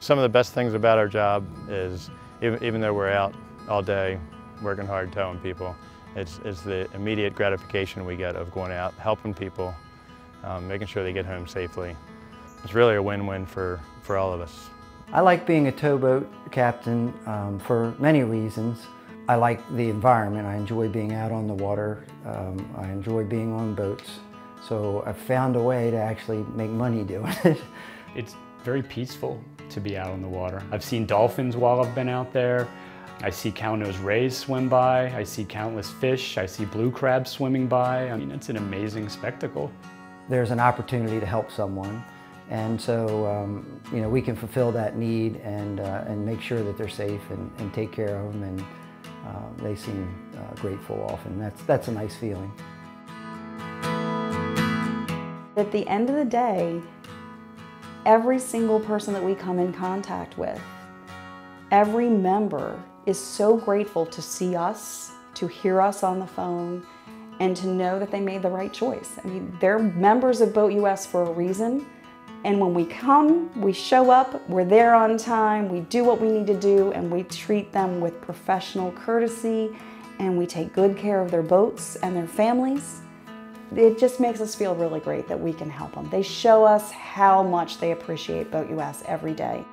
Some of the best things about our job is even, even though we're out all day working hard towing people, it's, it's the immediate gratification we get of going out, helping people, um, making sure they get home safely. It's really a win-win for, for all of us. I like being a towboat captain um, for many reasons. I like the environment. I enjoy being out on the water. Um, I enjoy being on boats. So I've found a way to actually make money doing it. It's very peaceful to be out on the water. I've seen dolphins while I've been out there. I see countless rays swim by. I see countless fish. I see blue crabs swimming by. I mean, it's an amazing spectacle. There's an opportunity to help someone. And so, um, you know, we can fulfill that need and, uh, and make sure that they're safe and, and take care of them. And uh, they seem uh, grateful often. That's, that's a nice feeling. At the end of the day, every single person that we come in contact with, every member is so grateful to see us, to hear us on the phone, and to know that they made the right choice. I mean, they're members of BoatUS for a reason. And when we come, we show up, we're there on time, we do what we need to do, and we treat them with professional courtesy, and we take good care of their boats and their families. It just makes us feel really great that we can help them. They show us how much they appreciate BoatUS every day.